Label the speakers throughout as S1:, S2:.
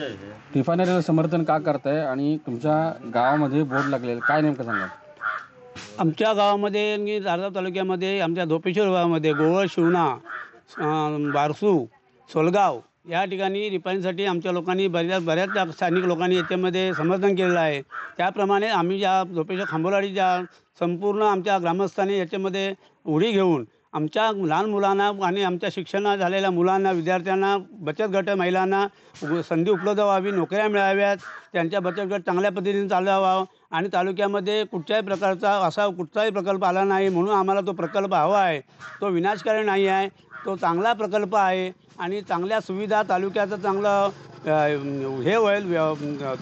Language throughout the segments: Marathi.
S1: रिफायनरीला समर्थन का करताय आणि तुमच्या गावामध्ये बोर्ड लागले काय नेमकं सांगा
S2: आमच्या गावामध्ये आणि दारगाव तालुक्यामध्ये आमच्या धोपेश्वर गावामध्ये गोवळ शिवणा अं, बारसू सोलगाव या ठिकाणी रिफाईनसाठी आमच्या लोकांनी बऱ्याच बऱ्याच स्थानिक लोकांनी याच्यामध्ये समर्थन केलेलं आहे. त्याप्रमाणे आम्ही ज्या धोपेश्वर खांबोलाडीच्या संपूर्ण आमच्या ग्रामस्थांनी याच्यामध्ये उडी घेऊन आमच्या लहान मुलांना आणि आमच्या शिक्षणात झालेल्या मुलांना विद्यार्थ्यांना बचत गट महिलांना संधी उपलब्ध व्हावी नोकऱ्या मिळाव्यात त्यांच्या बचत गट चांगल्या पद्धतीने चालवावा आणि तालुक्यामध्ये कुठच्याही प्रकारचा असा कुठचाही प्रकल्प आला नाही म्हणून आम्हाला तो प्रकल्प हवा आहे. तो विनाशकारी नाही आहे. तो चांगला प्रकल्प आहे आणि चांगल्या सुविधा तालुक्याचं चांगलं हे होईल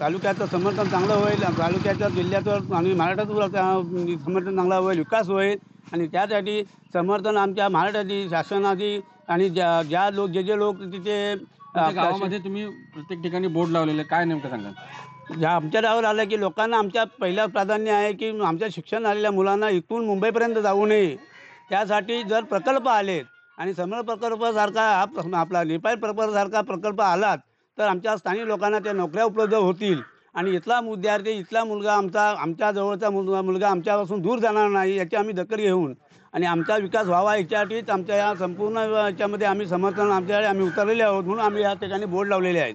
S2: तालुक्याचं समर्थन चांगलं होईल तालुक्याच्या जिल्ह्याचं आणि महाराष्ट्राचं समर्थन चांगलं होईल विकास होईल. आणि त्यासाठी समर्थन आमच्या महाराष्ट्राची शासनाची आणि ज्या ज्या लोक जे जे लोक तिथे
S1: गावामध्ये तुम्ही प्रत्येक ठिकाणी बोर्ड लावलेले काय नेमकं सांगा
S2: ज्या आमच्या गावावर आलं की लोकांना आमच्या पहिलं प्राधान्य आहे की आमच्या शिक्षण झालेल्या मुलांना इथून मुंबईपर्यंत जाऊ नये. त्यासाठी जर प्रकल्प आलेत आणि समर प्रकल्पासारखा हा आपला नेपाळ प्रकल्पासारखा प्रकल्प आलात तर आमच्या स्थानिक लोकांना त्या नोकऱ्या उपलब्ध होतील. आणि इथला विद्यार्थी इथला मुलगा आमचा आमच्या जवळचा मुलगा मुलगा आमच्यापासून दूर जाणार नाही याची आम्ही दखल घेऊन आणि आमचा विकास व्हावा याच्यासाठीच आमच्या या संपूर्ण याच्यामध्ये आम्ही समर्थन आमच्याकडे आम्ही उतरलेले आहोत म्हणून आम्ही या ठिकाणी बोर्ड लावलेले आहेत.